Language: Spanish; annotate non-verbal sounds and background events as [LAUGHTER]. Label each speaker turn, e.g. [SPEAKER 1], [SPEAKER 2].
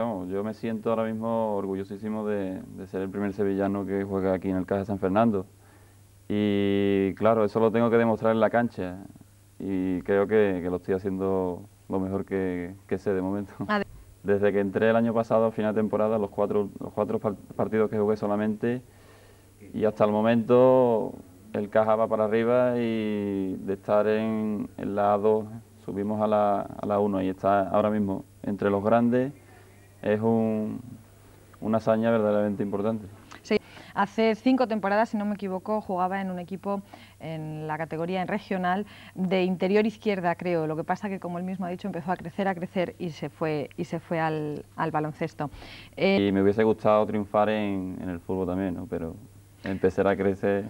[SPEAKER 1] yo me siento ahora mismo orgullosísimo de, ser el primer sevillano que juega aquí en el Caja San Fernando. Y claro, eso lo tengo que demostrar en la cancha y creo que, lo estoy haciendo lo mejor que, sé de momento. [LAUGHS] Desde que entré el año pasado a final de temporada, los cuatro, los cuatro partidos que jugué solamente y hasta el momento el Caja va para arriba y de estar en, la A2 subimos a la, a la 1 y está ahora mismo entre los grandes es una hazaña verdaderamente importante.
[SPEAKER 2] Sí, hace cinco temporadas, si no me equivoco, jugaba en un equipo en la categoría en regional de interior izquierda, creo. Lo que pasa que, como él mismo ha dicho, empezó a crecer, a crecer y se fue, y se fue al, baloncesto.
[SPEAKER 1] Eh, y me hubiese gustado triunfar en, el fútbol también, ¿no? pero empezar a crecer.